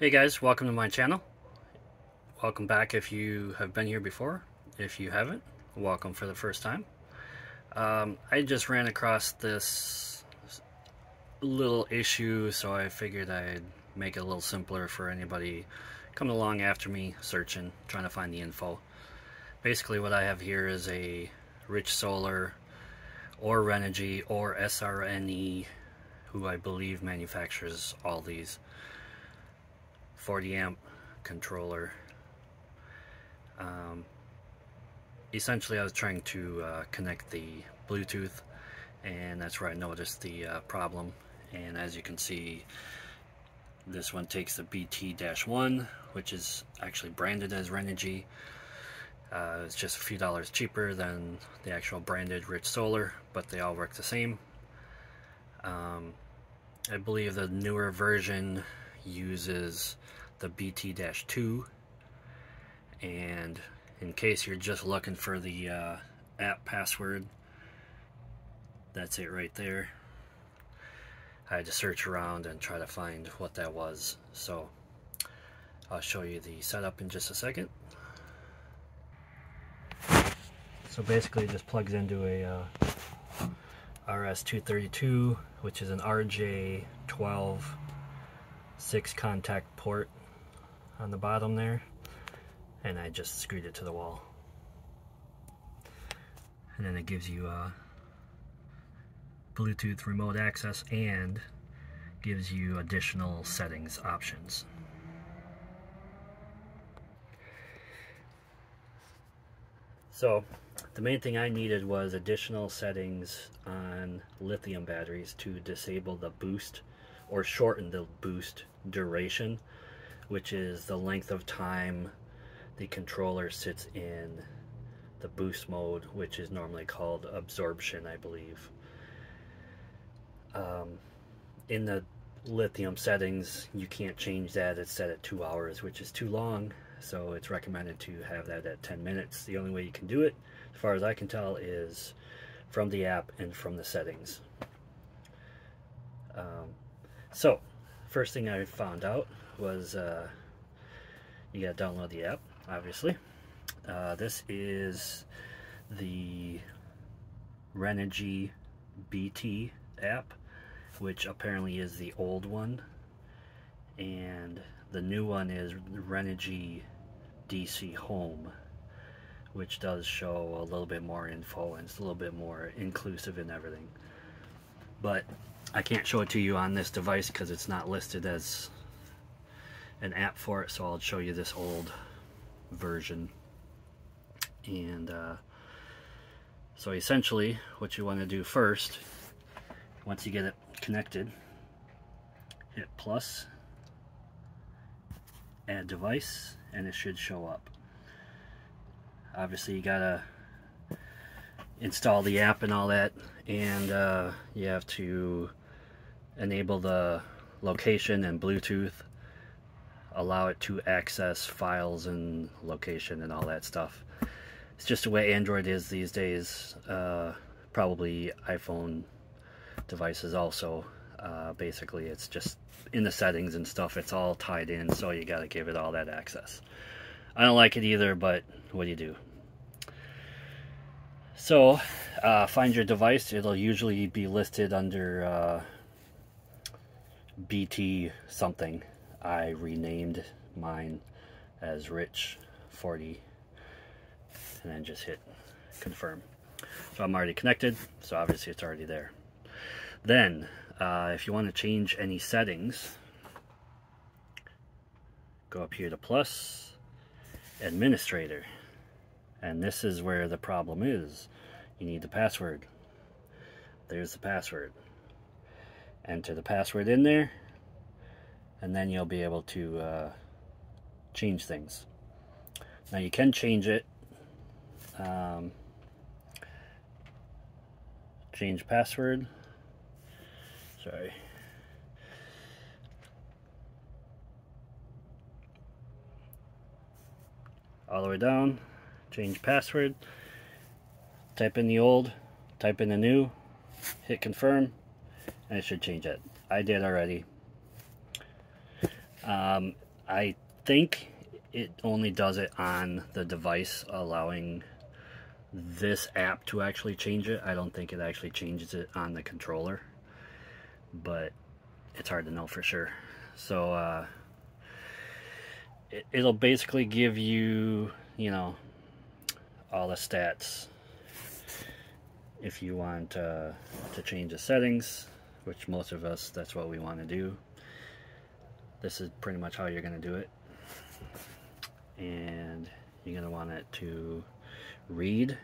Hey guys, welcome to my channel. Welcome back if you have been here before. If you haven't, welcome for the first time. Um, I just ran across this little issue, so I figured I'd make it a little simpler for anybody coming along after me, searching, trying to find the info. Basically what I have here is a Rich Solar or Renogy or SRNE, who I believe manufactures all these. 40 amp controller. Um, essentially I was trying to uh, connect the Bluetooth and that's where I noticed the uh, problem. And as you can see this one takes the BT-1 which is actually branded as Renogy. Uh, it's just a few dollars cheaper than the actual branded Rich Solar but they all work the same. Um, I believe the newer version uses the BT-2 and in case you're just looking for the uh, app password that's it right there. I had to search around and try to find what that was. So I'll show you the setup in just a second. So basically it just plugs into a uh, RS-232 which is an RJ12 six contact port on the bottom there and I just screwed it to the wall. And then it gives you uh, Bluetooth remote access and gives you additional settings options. So the main thing I needed was additional settings on lithium batteries to disable the boost or shorten the boost duration, which is the length of time the controller sits in the boost mode, which is normally called absorption, I believe. Um, in the lithium settings, you can't change that. It's set at two hours, which is too long. So it's recommended to have that at 10 minutes. The only way you can do it, as far as I can tell, is from the app and from the settings. Um, so, first thing I found out was uh, you got to download the app, obviously. Uh, this is the Renogy BT app, which apparently is the old one. And the new one is Renogy DC Home, which does show a little bit more info and it's a little bit more inclusive in everything. But I can't show it to you on this device because it's not listed as an app for it so I'll show you this old version. And uh, so essentially what you want to do first once you get it connected hit plus add device and it should show up. Obviously you gotta install the app and all that and uh, you have to enable the location and Bluetooth allow it to access files and location and all that stuff. It's just the way Android is these days uh, probably iPhone devices also. Uh, basically it's just in the settings and stuff it's all tied in so you got to give it all that access. I don't like it either but what do you do? So uh, find your device. It'll usually be listed under uh, BT something. I renamed mine as Rich 40 and then just hit confirm. So I'm already connected, so obviously it's already there. Then, uh, if you want to change any settings, go up here to plus, administrator. And this is where the problem is. You need the password. There's the password enter the password in there and then you'll be able to uh, change things. Now you can change it um, change password. Sorry. All the way down change password. Type in the old type in the new hit confirm it should change it. I did already. Um, I think it only does it on the device, allowing this app to actually change it. I don't think it actually changes it on the controller, but it's hard to know for sure. So uh, it, it'll basically give you, you know, all the stats if you want uh, to change the settings, which most of us, that's what we want to do. This is pretty much how you're going to do it. And you're going to want it to read,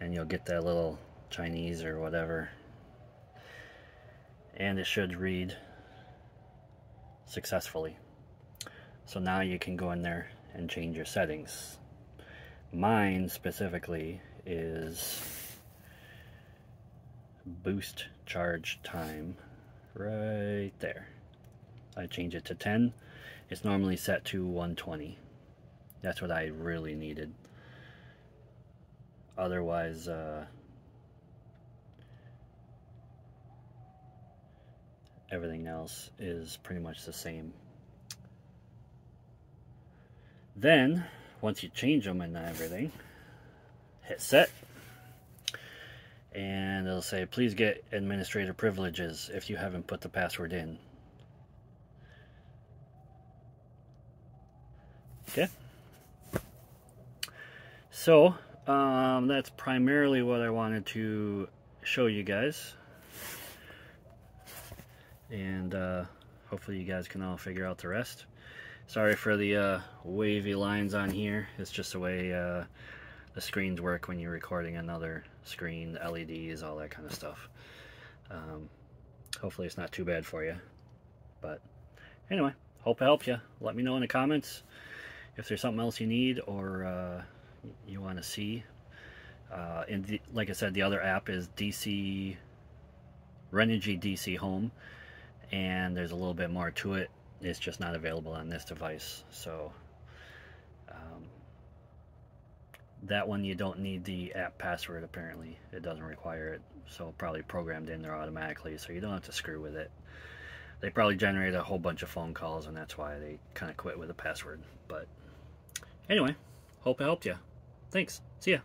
and you'll get that little Chinese or whatever. And it should read successfully. So now you can go in there and change your settings. Mine specifically is boost charge time right there. I change it to 10. It's normally set to 120. That's what I really needed. Otherwise, uh, everything else is pretty much the same. Then, once you change them and everything, hit set. And it'll say, please get administrator privileges if you haven't put the password in. Okay. So, um, that's primarily what I wanted to show you guys. And uh, hopefully you guys can all figure out the rest. Sorry for the uh, wavy lines on here. It's just the way uh, the screens work when you're recording another screen, LEDs, all that kind of stuff. Um, hopefully it's not too bad for you. But anyway, hope it helped you. Let me know in the comments if there's something else you need or uh, you want to see. Uh, and the, like I said, the other app is DC Renogy DC Home, and there's a little bit more to it. It's just not available on this device. So um, that one you don't need the app password. Apparently, it doesn't require it. So probably programmed in there automatically, so you don't have to screw with it. They probably generated a whole bunch of phone calls, and that's why they kind of quit with the password. But anyway, hope it helped you. Thanks. See ya.